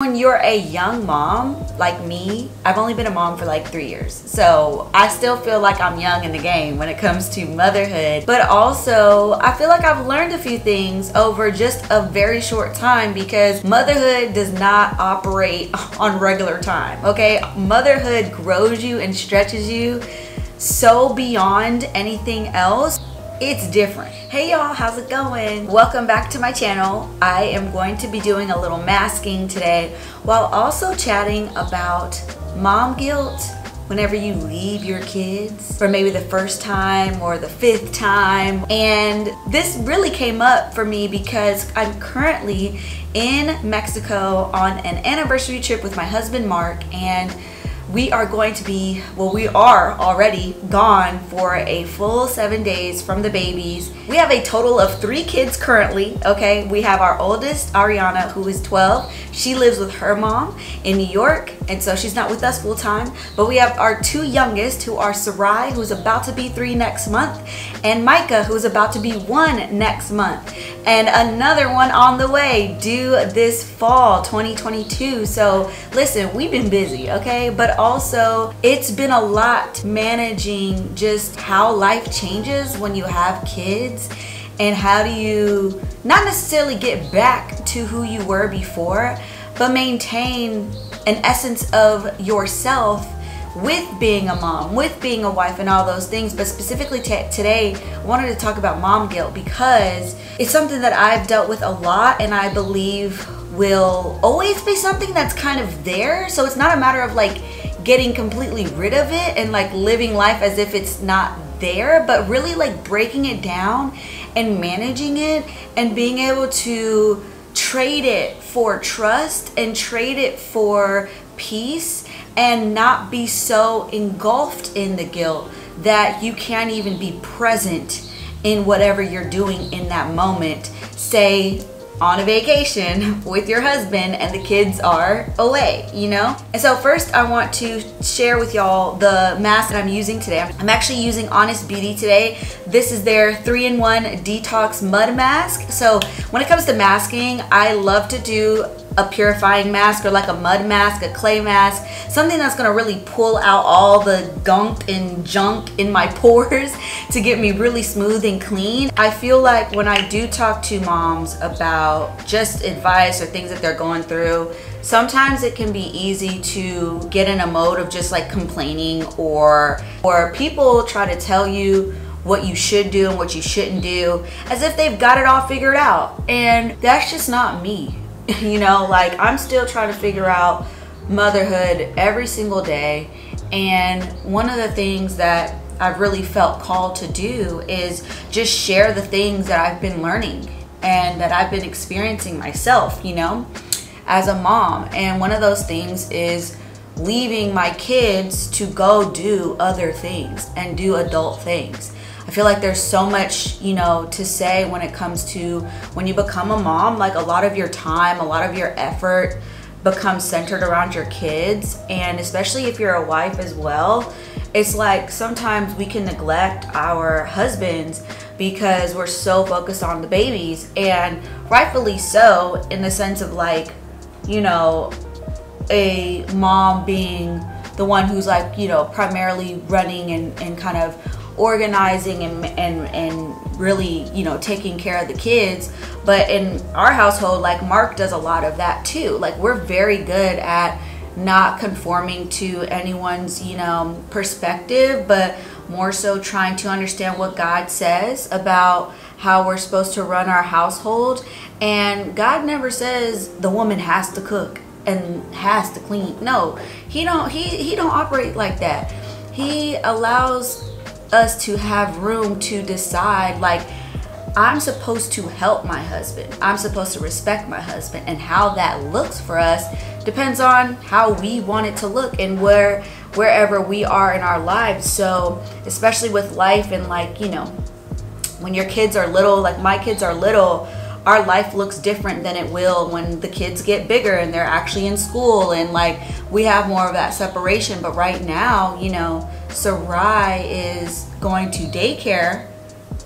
When you're a young mom like me, I've only been a mom for like three years. So I still feel like I'm young in the game when it comes to motherhood. But also, I feel like I've learned a few things over just a very short time because motherhood does not operate on regular time, okay? Motherhood grows you and stretches you so beyond anything else it's different. Hey y'all, how's it going? Welcome back to my channel. I am going to be doing a little masking today while also chatting about mom guilt whenever you leave your kids for maybe the first time or the fifth time. And this really came up for me because I'm currently in Mexico on an anniversary trip with my husband Mark and we are going to be, well, we are already gone for a full seven days from the babies. We have a total of three kids currently, okay? We have our oldest, Ariana, who is 12. She lives with her mom in New York, and so she's not with us full time. But we have our two youngest, who are Sarai, who's about to be three next month, and Micah, who's about to be one next month. And another one on the way due this fall 2022. So listen, we've been busy, okay? But also it's been a lot managing just how life changes when you have kids and how do you not necessarily get back to who you were before, but maintain an essence of yourself with being a mom, with being a wife, and all those things. But specifically today, I wanted to talk about mom guilt because it's something that I've dealt with a lot, and I believe will always be something that's kind of there. So it's not a matter of like getting completely rid of it and like living life as if it's not there, but really like breaking it down and managing it and being able to trade it for trust and trade it for peace and not be so engulfed in the guilt that you can't even be present in whatever you're doing in that moment. Say, on a vacation with your husband and the kids are away, you know? And so first I want to share with y'all the mask that I'm using today. I'm actually using Honest Beauty today. This is their 3-in-1 Detox Mud Mask. So when it comes to masking, I love to do a purifying mask or like a mud mask, a clay mask, something that's gonna really pull out all the gunk and junk in my pores to get me really smooth and clean. I feel like when I do talk to moms about just advice or things that they're going through, sometimes it can be easy to get in a mode of just like complaining or or people try to tell you what you should do and what you shouldn't do as if they've got it all figured out and that's just not me you know, like I'm still trying to figure out motherhood every single day. And one of the things that I've really felt called to do is just share the things that I've been learning and that I've been experiencing myself, you know, as a mom. And one of those things is leaving my kids to go do other things and do adult things. I feel like there's so much, you know, to say when it comes to when you become a mom, like a lot of your time, a lot of your effort becomes centered around your kids. And especially if you're a wife as well, it's like sometimes we can neglect our husbands because we're so focused on the babies. And rightfully so, in the sense of like, you know, a mom being the one who's like, you know, primarily running and, and kind of organizing and, and, and really, you know, taking care of the kids. But in our household, like Mark does a lot of that too. Like we're very good at not conforming to anyone's, you know, perspective, but more so trying to understand what God says about how we're supposed to run our household. And God never says the woman has to cook and has to clean. No, he don't he he don't operate like that. He allows us to have room to decide like I'm supposed to help my husband. I'm supposed to respect my husband and how that looks for us depends on how we want it to look and where wherever we are in our lives. So, especially with life and like, you know, when your kids are little, like my kids are little, our life looks different than it will when the kids get bigger and they're actually in school and like we have more of that separation. But right now, you know, Sarai is going to daycare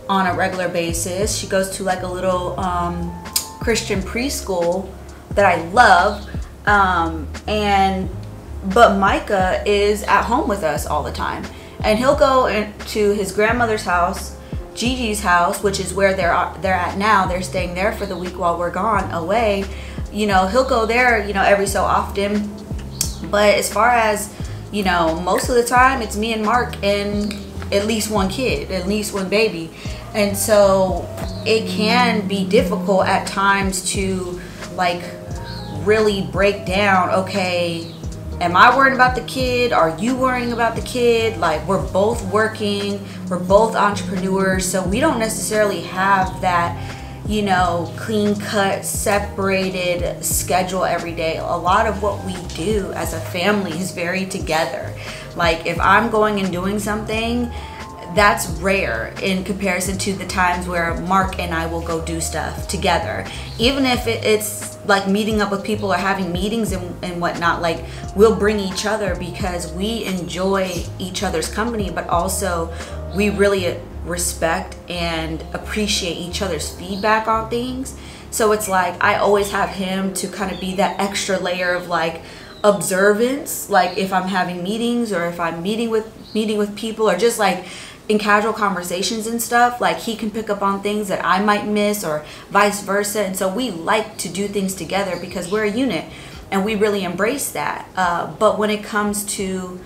on a regular basis. She goes to like a little um, Christian preschool that I love. Um, and but Micah is at home with us all the time, and he'll go into his grandmother's house, Gigi's house, which is where they're they're at now. They're staying there for the week while we're gone away. You know, he'll go there, you know, every so often. But as far as you know, most of the time it's me and Mark and at least one kid, at least one baby. And so it can be difficult at times to like really break down, okay, am I worrying about the kid? Are you worrying about the kid? Like we're both working, we're both entrepreneurs, so we don't necessarily have that you know, clean cut, separated schedule every day. A lot of what we do as a family is very together. Like if I'm going and doing something, that's rare in comparison to the times where Mark and I will go do stuff together. Even if it's like meeting up with people or having meetings and, and whatnot, like we'll bring each other because we enjoy each other's company, but also we really respect and appreciate each other's feedback on things. So it's like I always have him to kind of be that extra layer of like observance, like if I'm having meetings or if I'm meeting with meeting with people or just like in casual conversations and stuff, like he can pick up on things that I might miss or vice versa. And so we like to do things together because we're a unit and we really embrace that. Uh, but when it comes to,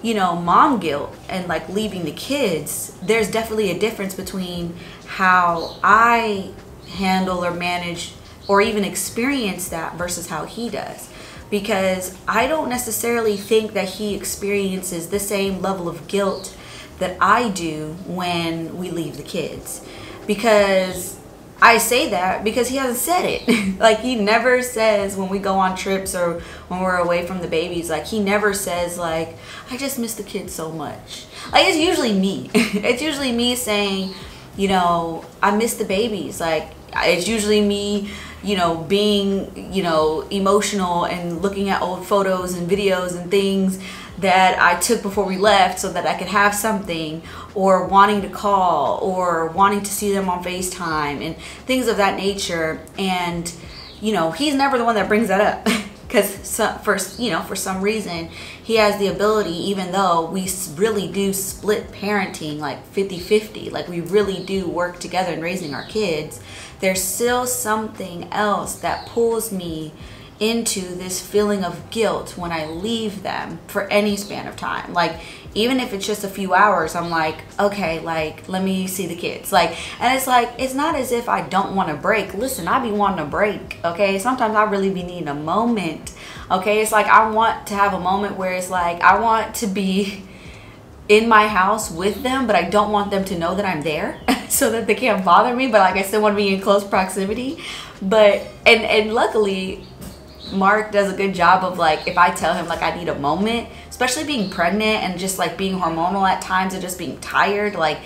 you know, mom guilt and like leaving the kids, there's definitely a difference between how I handle or manage or even experience that versus how he does. Because I don't necessarily think that he experiences the same level of guilt that I do when we leave the kids. Because I say that because he hasn't said it. like he never says when we go on trips or when we're away from the babies, like he never says like, I just miss the kids so much. Like it's usually me. it's usually me saying, you know, I miss the babies. Like it's usually me you know, being, you know, emotional and looking at old photos and videos and things that I took before we left so that I could have something, or wanting to call, or wanting to see them on FaceTime, and things of that nature. And, you know, he's never the one that brings that up. Because for you know for some reason he has the ability even though we really do split parenting like 50-50 like we really do work together in raising our kids there's still something else that pulls me into this feeling of guilt when I leave them for any span of time. Like, even if it's just a few hours, I'm like, okay, like, let me see the kids. Like, and it's like, it's not as if I don't want to break. Listen, I be wanting to break, okay? Sometimes I really be needing a moment, okay? It's like, I want to have a moment where it's like, I want to be in my house with them, but I don't want them to know that I'm there so that they can't bother me. But like I still want to be in close proximity. But and and luckily Mark does a good job of like if I tell him like I need a moment, especially being pregnant and just like being hormonal at times and just being tired, like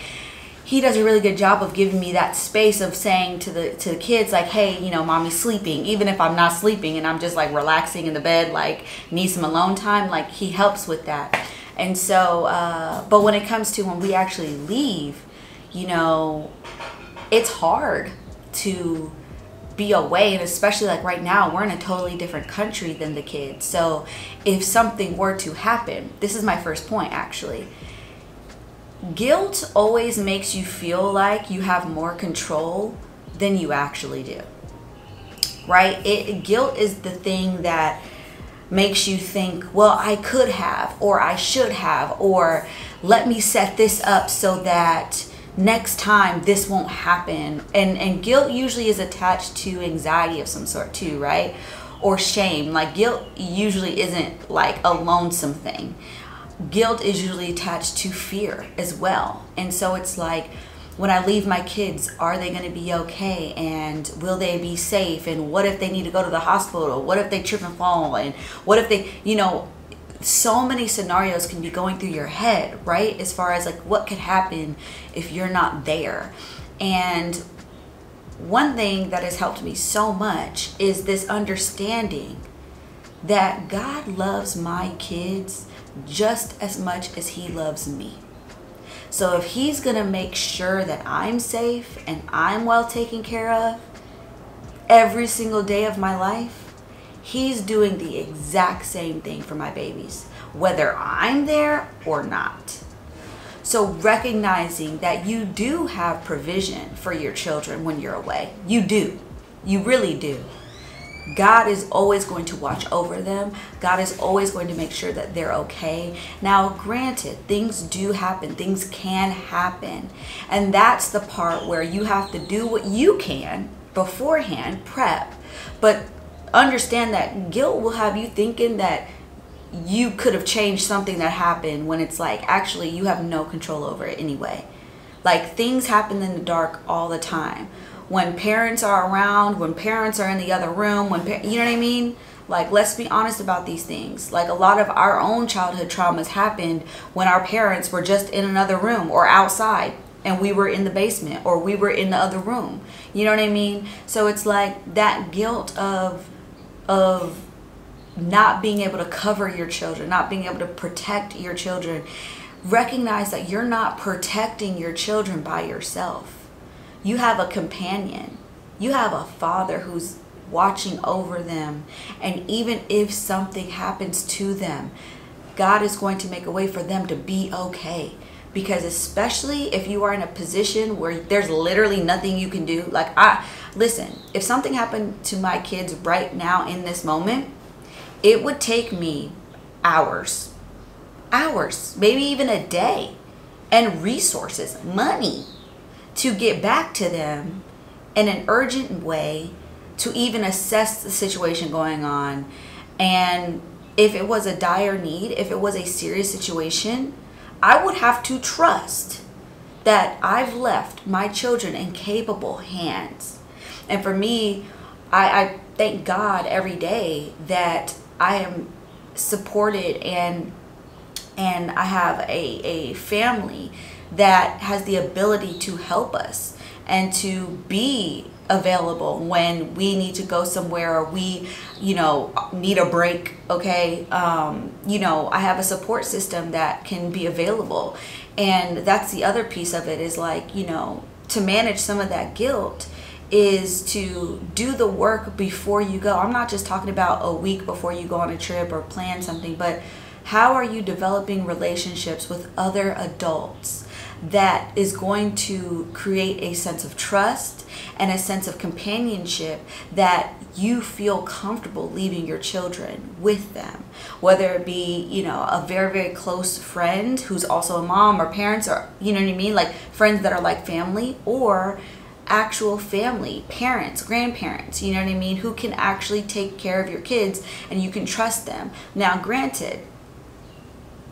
he does a really good job of giving me that space of saying to the to the kids like hey you know mommy's sleeping. Even if i'm not sleeping and i'm just like relaxing in the bed like need some alone time like he helps with that. And so, uh, but when it comes to when we actually leave, you know, it's hard to be away and especially like right now we're in a totally different country than the kids. So if something were to happen this is my first point actually. Guilt always makes you feel like you have more control than you actually do right? It guilt is the thing that makes you think, well, I could have, or I should have, or let me set this up so that next time this won't happen. And and guilt usually is attached to anxiety of some sort too, right? Or shame. Like guilt usually isn't like a lonesome thing. Guilt is usually attached to fear as well. And so it's like when I leave my kids, are they going to be okay? And will they be safe? And what if they need to go to the hospital? What if they trip and fall? And what if they, you know, so many scenarios can be going through your head, right? As far as like what could happen if you're not there. And one thing that has helped me so much is this understanding that God loves my kids just as much as He loves me. So if he's going to make sure that I'm safe and I'm well taken care of every single day of my life, He's doing the exact same thing for my babies, whether I'm there or not. So, recognizing that you do have provision for your children when you're away, you do. You really do. God is always going to watch over them. God is always going to make sure that they're okay. Now, granted, things do happen, things can happen. And that's the part where you have to do what you can beforehand, prep. But understand that guilt will have you thinking that you could have changed something that happened when it's like actually you have no control over it anyway. Like things happen in the dark all the time when parents are around, when parents are in the other room, when you know what I mean? Like let's be honest about these things. Like a lot of our own childhood traumas happened when our parents were just in another room or outside and we were in the basement or we were in the other room. You know what I mean? So it's like that guilt of of not being able to cover your children, not being able to protect your children. Recognize that you're not protecting your children by yourself you have a companion. You have a father who's watching over them. And even if something happens to them, God is going to make a way for them to be okay. Because especially if you are in a position where there's literally nothing you can do, like I listen, if something happened to my kids right now in this moment, it would take me hours, hours, maybe even a day, and resources, money to get back to them in an urgent way to even assess the situation going on. And if it was a dire need, if it was a serious situation, I would have to trust that I've left my children in capable hands. And for me, I, I thank God every day that I am supported and and I have a, a family that has the ability to help us and to be available when we need to go somewhere or we you know need a break okay? Um, you know i have a support system that can be available. And that's the other piece of it is like you know to manage some of that guilt is to do the work before you go. I'm not just talking about a week before you go on a trip or plan something but how are you developing relationships with other adults that is going to create a sense of trust and a sense of companionship that you feel comfortable leaving your children with them. Whether it be you know a very very close friend who's also a mom or parents or you know what i mean? Like friends that are like family or actual family, parents, grandparents, you know what I mean, who can actually take care of your kids and you can trust them. Now, granted,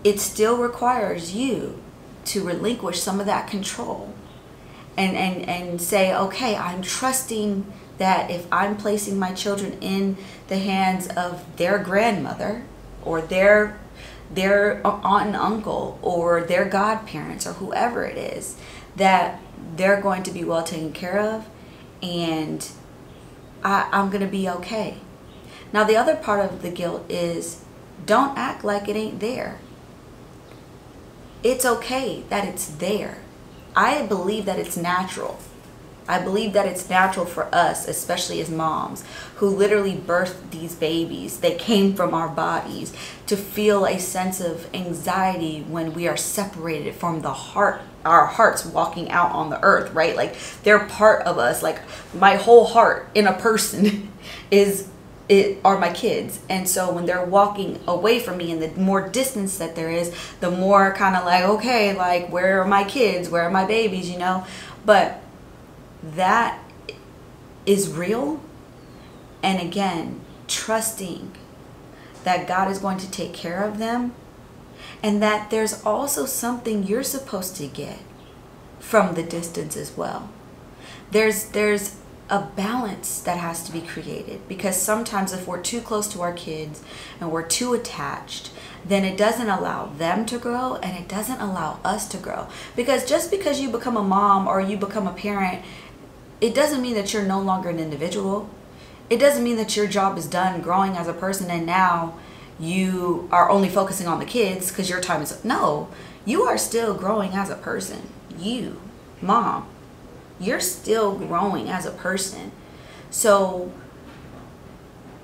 it still requires you to relinquish some of that control and, and, and say, okay, I'm trusting that if I'm placing my children in the hands of their grandmother or their their aunt and uncle or their godparents or whoever it is, that they're going to be well taken care of and I, I'm going to be okay. Now, the other part of the guilt is don't act like it ain't there it's okay that it's there. I believe that it's natural. I believe that it's natural for us, especially as moms, who literally birthed these babies. They came from our bodies to feel a sense of anxiety when we are separated from the heart, our hearts walking out on the earth, right? Like they're part of us. Like my whole heart in a person is it are my kids. And so when they're walking away from me and the more distance that there is the more kind of like okay like where are my kids? Where are my babies you know? But that is real. And again trusting that God is going to take care of them and that there's also something you're supposed to get from the distance as well. There's there's a balance that has to be created. Because sometimes if we're too close to our kids and we're too attached then it doesn't allow them to grow and it doesn't allow us to grow. Because just because you become a mom or you become a parent it doesn't mean that you're no longer an individual. It doesn't mean that your job is done growing as a person and now you are only focusing on the kids because your time is no you are still growing as a person. You mom you're still growing as a person. So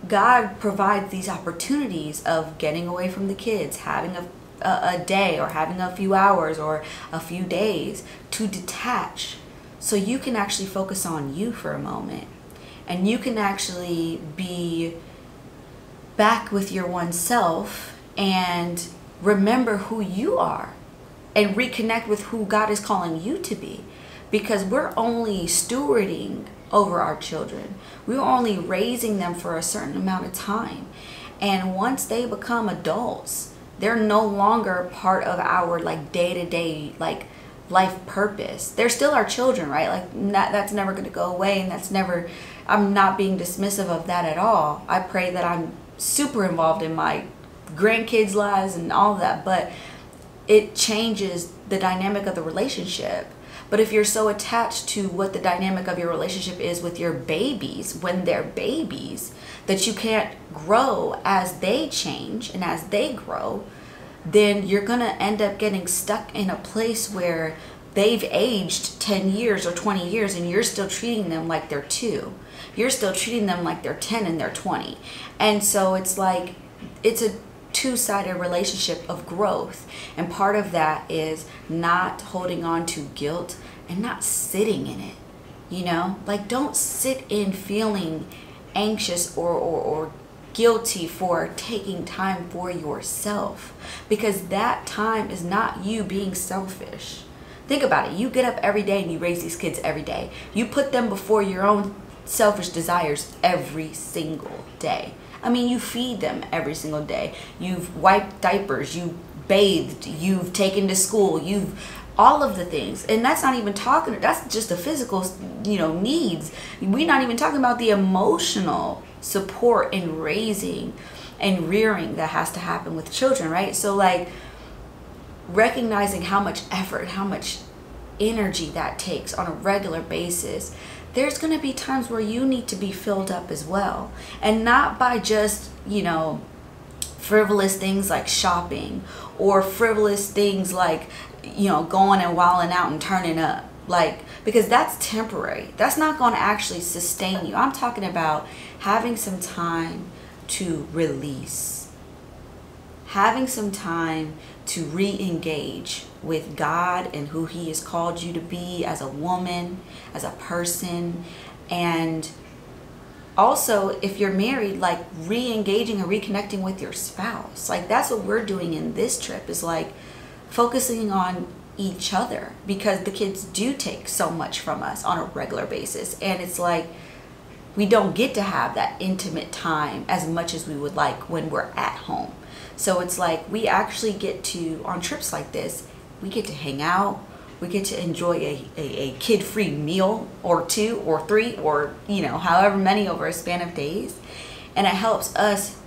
God provides these opportunities of getting away from the kids, having a, a, a day or having a few hours or a few days to detach so you can actually focus on you for a moment and you can actually be back with your one self and remember who you are and reconnect with who God is calling you to be because we're only stewarding over our children. We're only raising them for a certain amount of time. And once they become adults, they're no longer part of our like day-to-day like life purpose. They're still our children, right? Like that, that's never going to go away and that's never I'm not being dismissive of that at all. I pray that I'm super involved in my grandkids' lives and all that, but it changes the dynamic of the relationship. But if you're so attached to what the dynamic of your relationship is with your babies when they're babies that you can't grow as they change and as they grow, then you're going to end up getting stuck in a place where they've aged 10 years or 20 years and you're still treating them like they're two. You're still treating them like they're 10 and they're 20. And so it's like, it's a two sided relationship of growth. And part of that is not holding on to guilt and not sitting in it. You know, like don't sit in feeling anxious or, or, or guilty for taking time for yourself because that time is not you being selfish. Think about it. You get up every day and you raise these kids every day. You put them before your own selfish desires every single day. I mean, you feed them every single day. You've wiped diapers, you bathed, you've taken to school, you've all of the things. And that's not even talking that's just the physical, you know, needs. We're not even talking about the emotional support and raising and rearing that has to happen with children, right? So like recognizing how much effort, how much energy that takes on a regular basis there's going to be times where you need to be filled up as well. And not by just, you know, frivolous things like shopping or frivolous things like, you know, going and wilding out and turning up. Like, because that's temporary. That's not going to actually sustain you. I'm talking about having some time to release, having some time to re engage with God and who He has called you to be as a woman, as a person, and also if you're married like re-engaging and reconnecting with your spouse. Like that's what we're doing in this trip is like focusing on each other. Because the kids do take so much from us on a regular basis. And it's like we don't get to have that intimate time as much as we would like when we're at home. So it's like we actually get to on trips like this we get to hang out. We get to enjoy a, a, a kid-free meal or two or three or you know however many over a span of days. And it helps us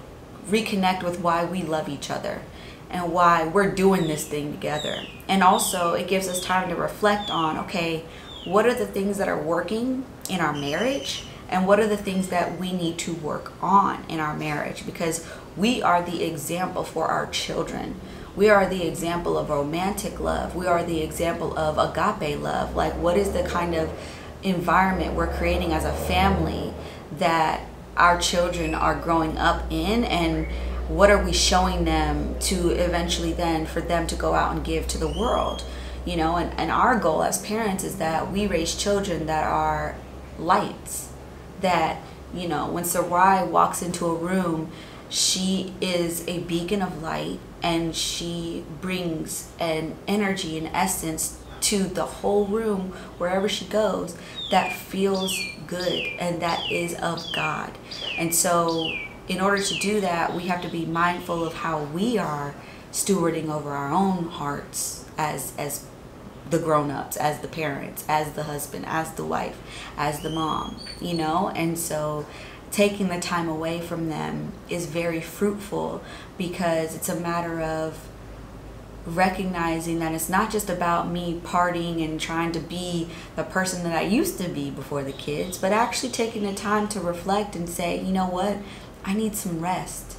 reconnect with why we love each other and why we're doing this thing together. And also it gives us time to reflect on okay what are the things that are working in our marriage and what are the things that we need to work on in our marriage? Because we are the example for our children we are the example of romantic love. We are the example of agape love. Like, what is the kind of environment we're creating as a family that our children are growing up in? And what are we showing them to eventually then for them to go out and give to the world? You know, and, and our goal as parents is that we raise children that are lights. That, you know, when Sarai walks into a room, she is a beacon of light and she brings an energy and essence to the whole room wherever she goes that feels good and that is of God. And so in order to do that, we have to be mindful of how we are stewarding over our own hearts as as the grown-ups, as the parents, as the husband, as the wife, as the mom, you know? And so taking the time away from them is very fruitful because it's a matter of recognizing that it's not just about me partying and trying to be the person that I used to be before the kids, but actually taking the time to reflect and say, you know what, I need some rest.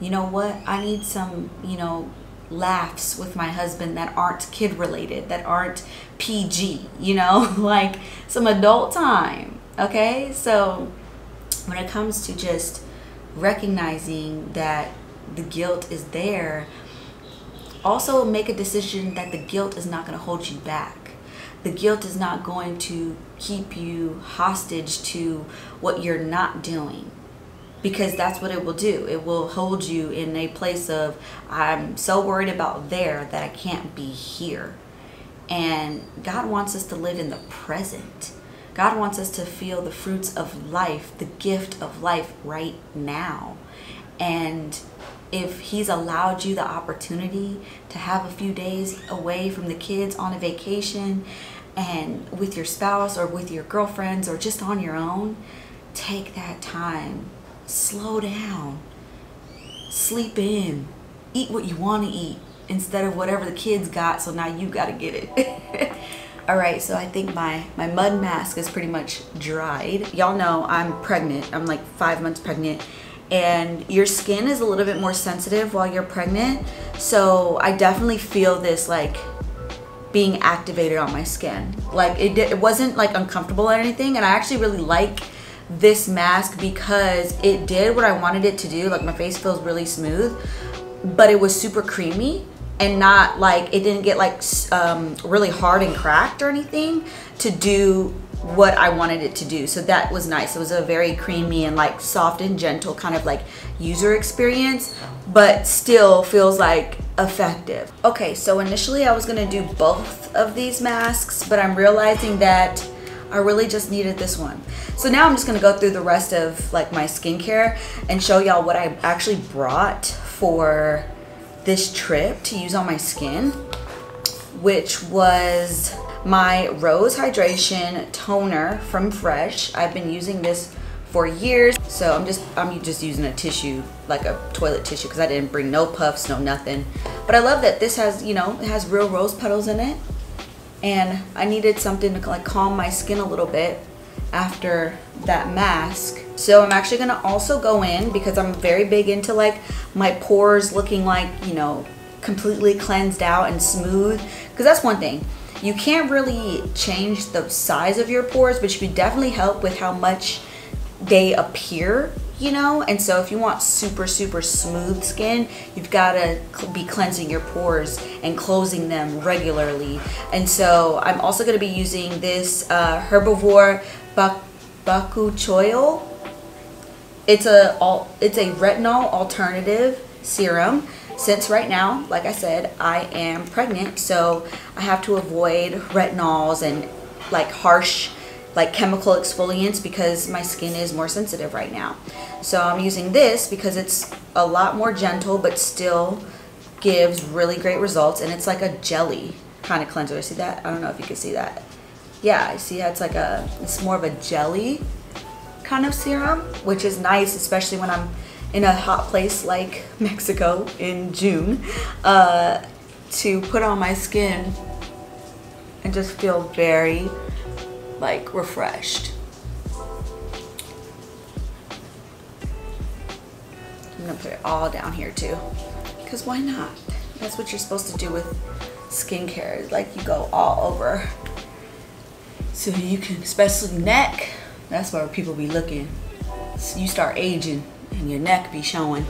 You know what, I need some, you know, laughs with my husband that aren't kid related, that aren't PG, you know, like some adult time. Okay, so when it comes to just recognizing that the guilt is there, also make a decision that the guilt is not going to hold you back. The guilt is not going to keep you hostage to what you're not doing because that's what it will do. It will hold you in a place of, I'm so worried about there that I can't be here. And God wants us to live in the present. God wants us to feel the fruits of life, the gift of life right now. And if He's allowed you the opportunity to have a few days away from the kids on a vacation and with your spouse or with your girlfriends or just on your own, take that time. Slow down. Sleep in. Eat what you want to eat instead of whatever the kids got, so now you got to get it. All right, so I think my, my mud mask is pretty much dried. Y'all know I'm pregnant. I'm like five months pregnant and your skin is a little bit more sensitive while you're pregnant. So I definitely feel this like being activated on my skin. Like it, it wasn't like uncomfortable or anything. And I actually really like this mask because it did what I wanted it to do. Like my face feels really smooth, but it was super creamy and not like it didn't get like um, really hard and cracked or anything to do what I wanted it to do. So that was nice. It was a very creamy and like soft and gentle kind of like user experience, but still feels like effective. Okay, so initially I was gonna do both of these masks, but I'm realizing that I really just needed this one. So now I'm just gonna go through the rest of like my skincare and show y'all what I actually brought for this trip to use on my skin, which was my Rose Hydration Toner from Fresh. I've been using this for years. So I'm just I'm just using a tissue, like a toilet tissue, because I didn't bring no puffs, no nothing. But I love that this has, you know, it has real rose petals in it. And I needed something to like calm my skin a little bit after that mask. So I'm actually gonna also go in because I'm very big into like my pores looking like, you know, completely cleansed out and smooth. Because that's one thing. You can't really change the size of your pores, but you can definitely help with how much they appear you know and so if you want super super smooth skin you've got to be cleansing your pores and closing them regularly and so i'm also to be using this uh, herbivore bak bakuchiol it's a all it's a retinol alternative serum since right now like i said i am pregnant so i have to avoid retinols and like harsh like chemical exfoliants because my skin is more sensitive right now. So I'm using this because it's a lot more gentle but still gives really great results and it's like a jelly kind of cleanser. See that? I don't know if you can see that. Yeah, I see it's like a, it's more of a jelly kind of serum, which is nice, especially when I'm in a hot place like Mexico in June, uh, to put on my skin and just feel very like refreshed. I'm gonna put it all down here too. Because why not? That's what you're supposed to do with skincare. Like you go all over. So you can, especially neck, that's where people be looking. You start aging and your neck be showing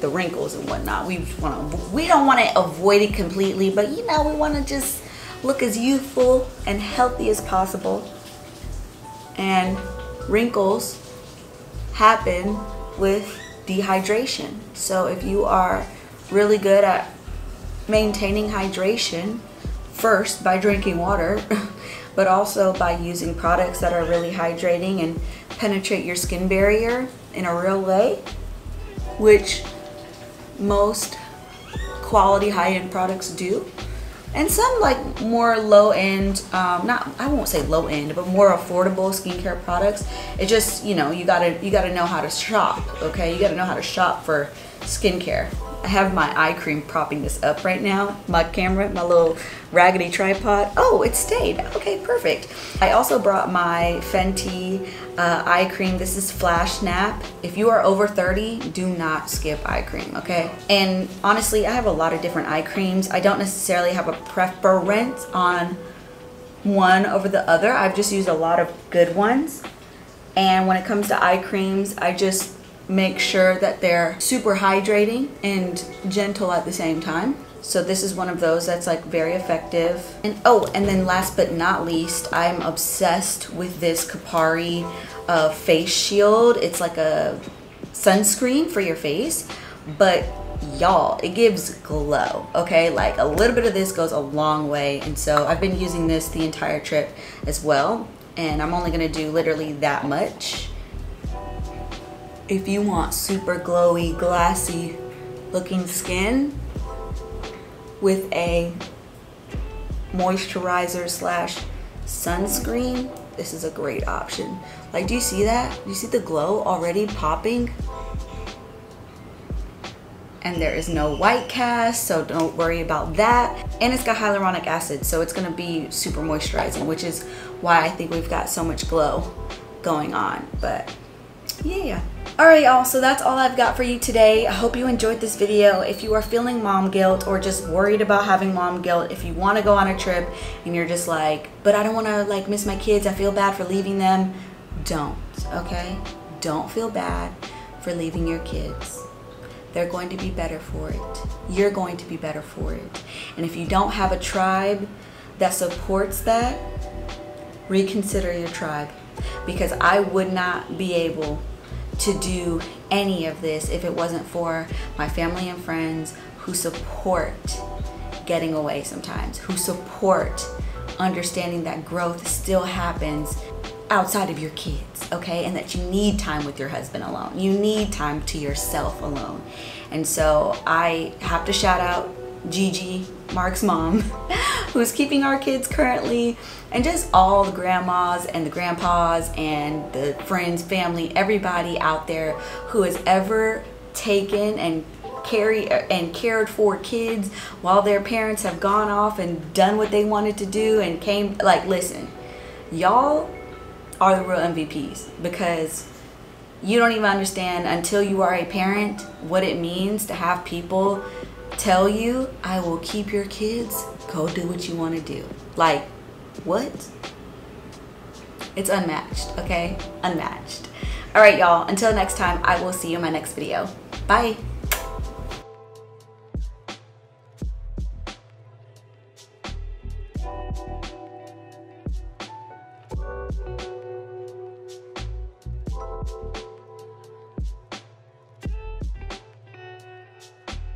the wrinkles and whatnot. We want to, we don't want to avoid it completely, but you know, we want to just look as youthful and healthy as possible. And wrinkles happen with dehydration. So if you are really good at maintaining hydration, first by drinking water, but also by using products that are really hydrating and penetrate your skin barrier in a real way, which most quality high-end products do. And some like more low end um, not i won't say low end but more affordable skincare products. It just you know you gotta you gotta know how to shop okay? You gotta know how to shop for skincare I have my eye cream propping this up right now. My camera, my little raggedy tripod. Oh, it stayed. Okay, perfect. I also brought my Fenty uh, eye cream. This is Flash Nap. If you are over 30, do not skip eye cream, okay? And honestly, I have a lot of different eye creams. I don't necessarily have a preference on one over the other. I've just used a lot of good ones. And when it comes to eye creams, I just make sure that they're super hydrating and gentle at the same time. So this is one of those that's like very effective. And oh, and then last but not least, I'm obsessed with this Kopari uh, face shield. It's like a sunscreen for your face, but y'all, it gives glow, okay? Like a little bit of this goes a long way. And so I've been using this the entire trip as well. And I'm only gonna do literally that much. If you want super glowy, glassy looking skin with a moisturizer slash sunscreen, this is a great option. Like, do you see that? Do you see the glow already popping? and there is no white cast so don't worry about that and it's got hyaluronic acid so it's gonna be super moisturizing which is why I think we've got so much glow going on but yeah Alright y'all, so that's all I've got for you today. I hope you enjoyed this video. If you are feeling mom guilt or just worried about having mom guilt, if you want to go on a trip and you're just like, but I don't want to like miss my kids, I feel bad for leaving them, don't, okay? Don't feel bad for leaving your kids. They're going to be better for it. You're going to be better for it. And if you don't have a tribe that supports that, reconsider your tribe. Because I would not be able to do any of this if it wasn't for my family and friends who support getting away sometimes, who support understanding that growth still happens outside of your kids, okay? And that you need time with your husband alone. You need time to yourself alone. And so I have to shout out Gigi, Mark's mom, who's keeping our kids currently, and just all the grandmas and the grandpas and the friends, family, everybody out there who has ever taken and carry and cared for kids while their parents have gone off and done what they wanted to do and came like listen y'all are the real MVPs because you don't even understand until you are a parent what it means to have people tell you, I will keep your kids, go do what you want to do. Like, what? It's unmatched, okay? Unmatched. All right, y'all, until next time, I will see you in my next video. Bye.